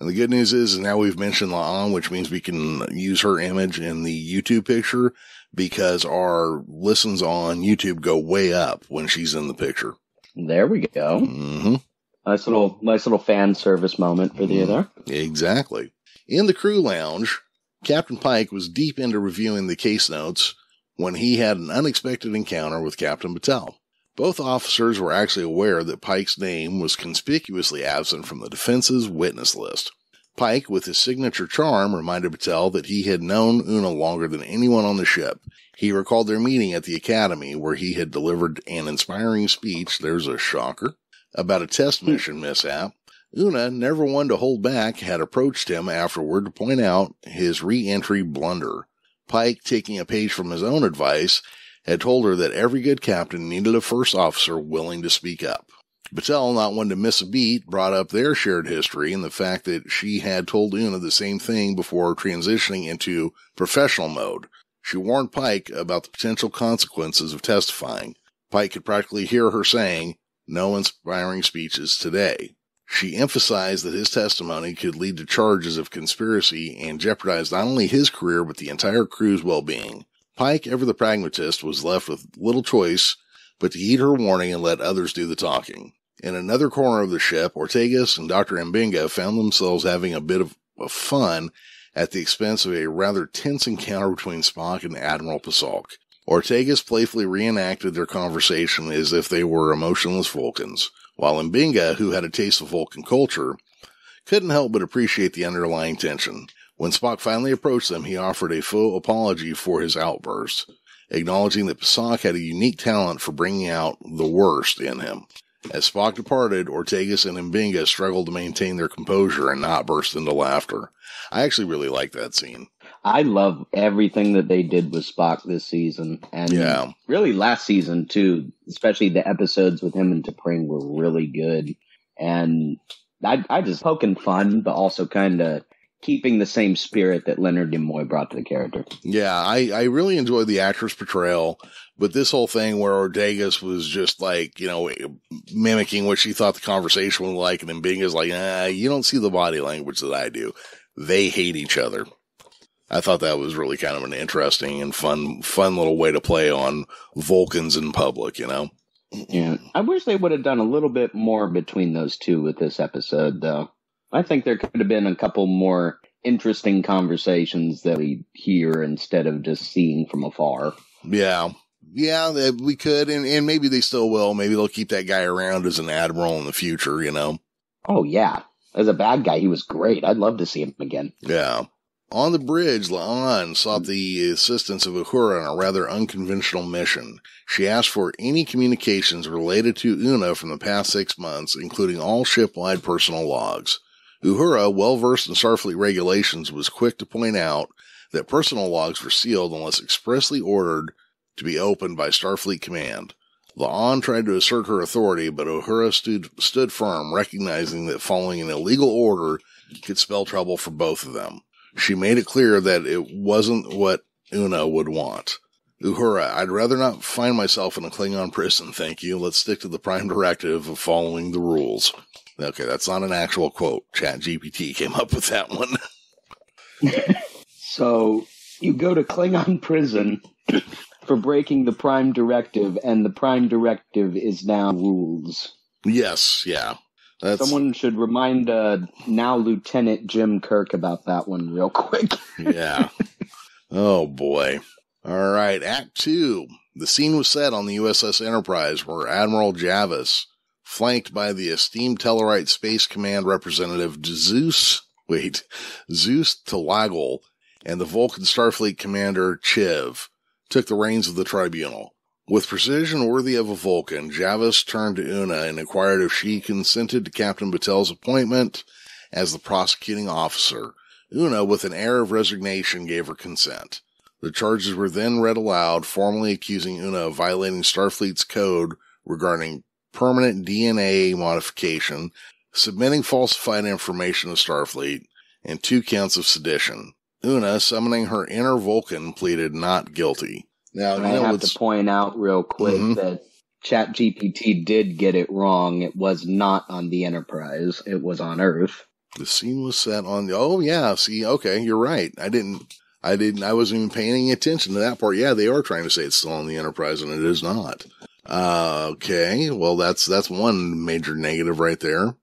And the good news is, now we've mentioned La'an, which means we can use her image in the YouTube picture because our listens on YouTube go way up when she's in the picture. There we go. Mm-hmm. Nice little, nice little fan service moment for you other. Exactly. In the crew lounge, Captain Pike was deep into reviewing the case notes when he had an unexpected encounter with Captain Batel. Both officers were actually aware that Pike's name was conspicuously absent from the defense's witness list. Pike, with his signature charm, reminded Batel that he had known Una longer than anyone on the ship. He recalled their meeting at the academy where he had delivered an inspiring speech, there's a shocker, about a test mission mishap. Una, never one to hold back, had approached him afterward to point out his re-entry blunder. Pike, taking a page from his own advice, had told her that every good captain needed a first officer willing to speak up. Batel, not one to miss a beat, brought up their shared history and the fact that she had told Una the same thing before transitioning into professional mode. She warned Pike about the potential consequences of testifying. Pike could practically hear her saying, no inspiring speeches today. She emphasized that his testimony could lead to charges of conspiracy and jeopardize not only his career but the entire crew's well-being. Pike, ever the pragmatist, was left with little choice but to heed her warning and let others do the talking. In another corner of the ship, Ortegas and Dr. M'Benga found themselves having a bit of, fun at the expense of a rather tense encounter between Spock and Admiral Pasalk. Ortegas playfully reenacted their conversation as if they were emotionless Vulcans, while M'Benga, who had a taste of Vulcan culture, couldn't help but appreciate the underlying tension. When Spock finally approached them, he offered a full apology for his outburst, acknowledging that Pasalk had a unique talent for bringing out the worst in him. As Spock departed, Ortegas and M'Benga struggled to maintain their composure and not burst into laughter. I actually really like that scene. I love everything that they did with Spock this season, and Yeah. really last season too. Especially the episodes with him and T'Pring were really good, and I, I just poking fun, but also kind of keeping the same spirit that Leonard Nimoy brought to the character. Yeah, I, I really enjoyed the actor's portrayal, but this whole thing where Ortegas was just like, you know, mimicking what she thought the conversation was like, and then being is like, ah, you don't see the body language that I do. They hate each other. I thought that was really kind of an interesting and fun, fun little way to play on Vulcans in public, you know? Yeah, I wish they would have done a little bit more between those two with this episode, though. I think there could have been a couple more interesting conversations that we hear instead of just seeing from afar. Yeah. Yeah, we could, and, and maybe they still will. Maybe they'll keep that guy around as an admiral in the future, you know? Oh yeah, as a bad guy, he was great. I'd love to see him again. Yeah. On the bridge, La'an sought the assistance of Uhura on a rather unconventional mission. She asked for any communications related to Una from the past six months, including all ship-wide personal logs. Uhura, well versed in Starfleet regulations, was quick to point out that personal logs were sealed unless expressly ordered to be opened by Starfleet Command. La'an tried to assert her authority, but Uhura stood, stood firm, recognizing that following an illegal order could spell trouble for both of them. She made it clear that it wasn't what Una would want. Uhura, I'd rather not find myself in a Klingon prison, thank you. Let's stick to the prime directive of following the rules. Okay, that's not an actual quote. Chat GPT came up with that one. So you go to Klingon prison for breaking the Prime Directive, and the Prime Directive is now rules. yes, yeah. That's Someone should remind uh, now Lieutenant Jim Kirk about that one real quick. yeah. Oh boy. All right, Act Two. The scene was set on the USS Enterprise, where Admiral Javis, flanked by the esteemed Tellarite Space Command representative Zeus, wait, Zeus Telagol, and the Vulcan Starfleet Commander Chiv, took the reins of the tribunal. With precision worthy of a Vulcan, Javis turned to Una and inquired if she consented to Captain Batel's appointment as the prosecuting officer. Una, with an air of resignation, gave her consent. The charges were then read aloud, formally accusing Una of violating Starfleet's code regarding permanent DNA modification, submitting falsified information to Starfleet, and two counts of sedition. Una, summoning her inner Vulcan, pleaded not guilty. Now, I have to point out real quick mm-hmm. that ChatGPT did get it wrong. It was not on the Enterprise. It was on Earth. The scene was set on the. Oh yeah, see, okay, you're right. I didn't. I didn't. I wasn't even paying any attention to that part. Yeah, they are trying to say it's still on the Enterprise, and it is not. Uh, okay. Well, that's, that's one major negative right there.